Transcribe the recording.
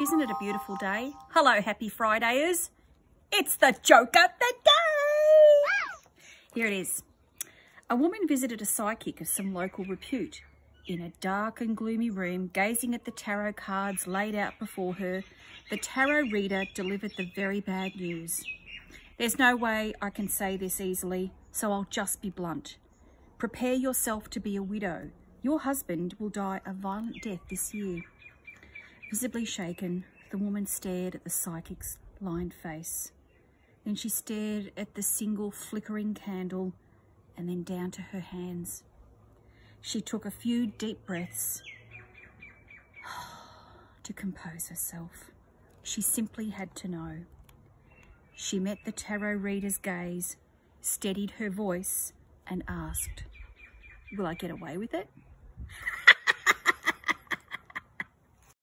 Isn't it a beautiful day? Hello, happy Fridayers. It's the joke of the day. Here it is. A woman visited a psychic of some local repute. In a dark and gloomy room, gazing at the tarot cards laid out before her, the tarot reader delivered the very bad news. There's no way I can say this easily, so I'll just be blunt. Prepare yourself to be a widow. Your husband will die a violent death this year. Visibly shaken, the woman stared at the psychic's lined face. Then she stared at the single flickering candle and then down to her hands. She took a few deep breaths to compose herself. She simply had to know. She met the tarot reader's gaze, steadied her voice and asked, will I get away with it?